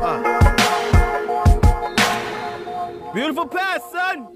Uh. Beautiful pass, son.